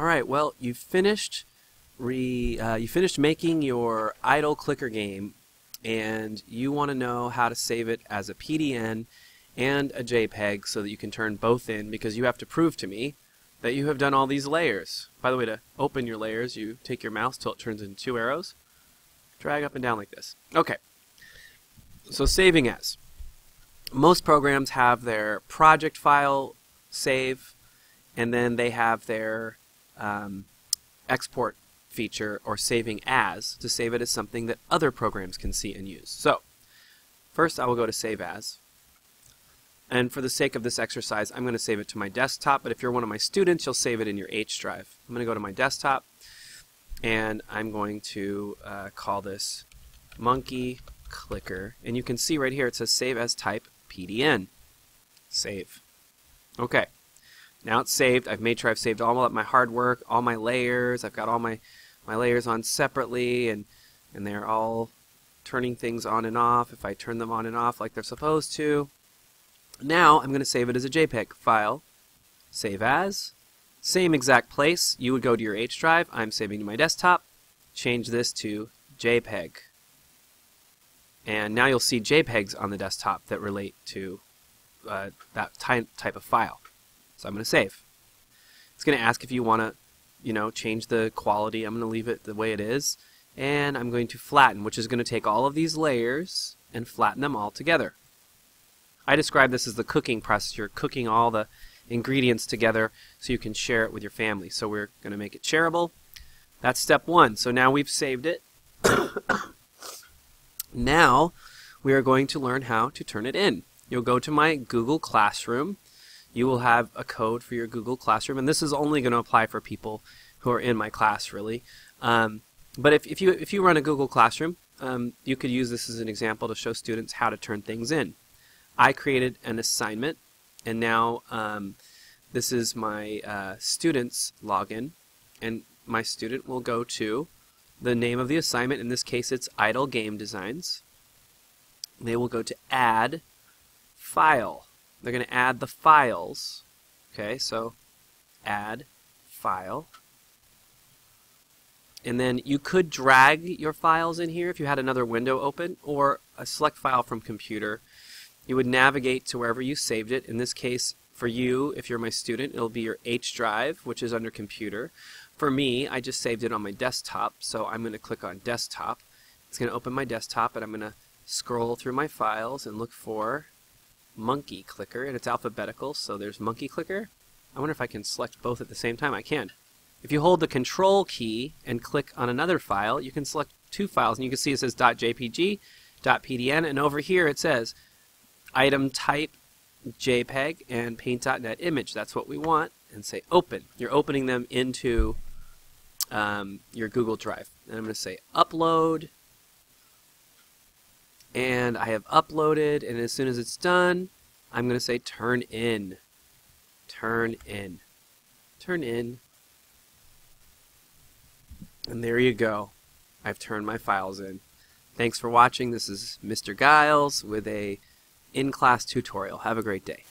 All right, well, you finished re uh, you finished making your idle clicker game and you want to know how to save it as a PDN and a JPEG so that you can turn both in because you have to prove to me that you have done all these layers. By the way, to open your layers, you take your mouse till it turns into two arrows, drag up and down like this. Okay, so saving as. Most programs have their project file save, and then they have their um, export feature or saving as to save it as something that other programs can see and use. So, first I will go to Save As. And for the sake of this exercise, I'm going to save it to my desktop, but if you're one of my students, you'll save it in your H drive. I'm going to go to my desktop, and I'm going to uh, call this Monkey Clicker. And you can see right here it says Save as Type PDN. Save. Okay. Now it's saved. I've made sure I've saved all of my hard work, all my layers. I've got all my, my layers on separately, and, and they're all turning things on and off if I turn them on and off like they're supposed to. Now I'm going to save it as a JPEG file. Save as. Same exact place. You would go to your H drive. I'm saving to my desktop. Change this to JPEG. And now you'll see JPEGs on the desktop that relate to uh, that ty type of file. So I'm going to save. It's going to ask if you want to, you know, change the quality. I'm going to leave it the way it is. And I'm going to flatten, which is going to take all of these layers and flatten them all together. I describe this as the cooking process. You're cooking all the ingredients together so you can share it with your family. So we're going to make it shareable. That's step one. So now we've saved it. now we are going to learn how to turn it in. You'll go to my Google Classroom you will have a code for your Google Classroom, and this is only going to apply for people who are in my class, really. Um, but if, if, you, if you run a Google Classroom, um, you could use this as an example to show students how to turn things in. I created an assignment, and now um, this is my uh, student's login, and my student will go to the name of the assignment. In this case, it's Idle Game Designs. They will go to Add File they're going to add the files. Okay, so add file. And then you could drag your files in here if you had another window open or a select file from computer. You would navigate to wherever you saved it. In this case, for you, if you're my student, it'll be your H drive, which is under computer. For me, I just saved it on my desktop, so I'm going to click on desktop. It's going to open my desktop, and I'm going to scroll through my files and look for monkey clicker, and it's alphabetical, so there's monkey clicker. I wonder if I can select both at the same time. I can. If you hold the control key and click on another file, you can select two files, and you can see it says .jpg, .pdn, and over here it says item type JPEG and paint.net image. That's what we want, and say open. You're opening them into um, your Google Drive. And I'm going to say upload, and I have uploaded and as soon as it's done I'm going to say turn in. Turn in. Turn in. And there you go. I've turned my files in. Thanks for watching. This is Mr. Guiles with a in-class tutorial. Have a great day